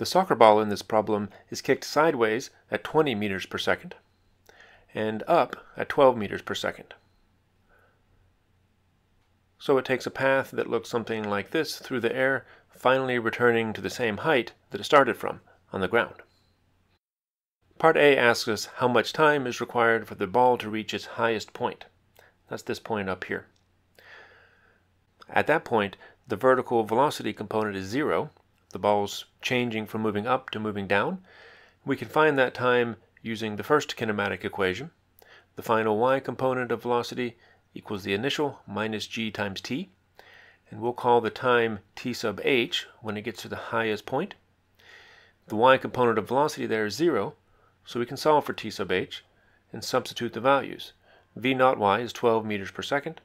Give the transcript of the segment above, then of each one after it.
The soccer ball in this problem is kicked sideways at 20 meters per second and up at 12 meters per second. So it takes a path that looks something like this through the air, finally returning to the same height that it started from, on the ground. Part A asks us how much time is required for the ball to reach its highest point. That's this point up here. At that point, the vertical velocity component is zero. The ball's changing from moving up to moving down. We can find that time using the first kinematic equation. The final y component of velocity equals the initial minus g times t. And we'll call the time t sub h when it gets to the highest point. The y component of velocity there is 0, so we can solve for t sub h and substitute the values. v naught y is 12 meters per second.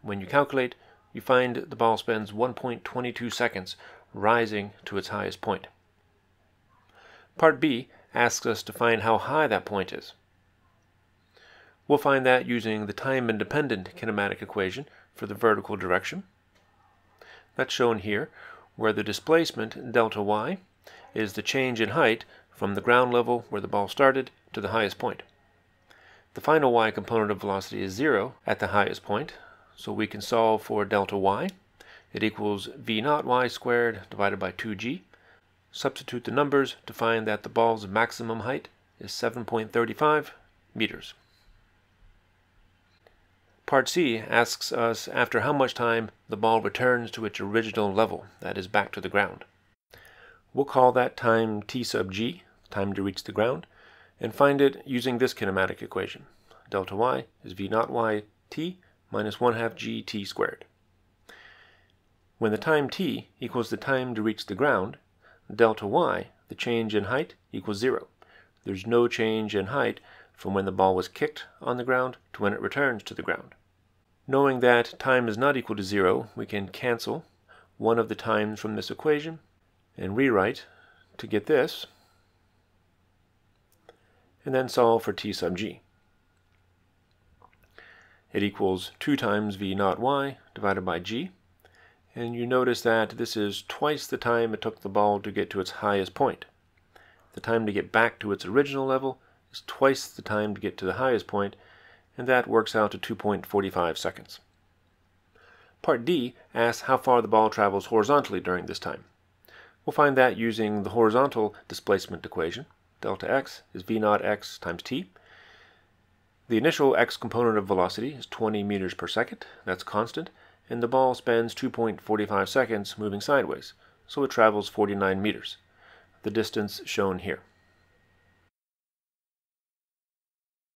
When you calculate, you find the ball spends 1.22 seconds rising to its highest point. Part B asks us to find how high that point is. We'll find that using the time-independent kinematic equation for the vertical direction. That's shown here, where the displacement, delta y, is the change in height from the ground level where the ball started to the highest point. The final y component of velocity is 0 at the highest point, so we can solve for delta y. It equals v naught y squared divided by 2g. Substitute the numbers to find that the ball's maximum height is 7.35 meters. Part C asks us after how much time the ball returns to its original level, that is, back to the ground. We'll call that time t sub g, time to reach the ground, and find it using this kinematic equation. Delta y is v naught y t minus 1 half gt squared. When the time t equals the time to reach the ground, delta y, the change in height, equals 0. There's no change in height from when the ball was kicked on the ground to when it returns to the ground. Knowing that time is not equal to 0, we can cancel one of the times from this equation and rewrite to get this, and then solve for t sub g. It equals 2 times v naught y divided by g. And you notice that this is twice the time it took the ball to get to its highest point. The time to get back to its original level is twice the time to get to the highest point, and that works out to 2.45 seconds. Part D asks how far the ball travels horizontally during this time. We'll find that using the horizontal displacement equation. Delta x is v naught x times t, the initial x component of velocity is 20 meters per second, that's constant, and the ball spends 2.45 seconds moving sideways, so it travels 49 meters, the distance shown here.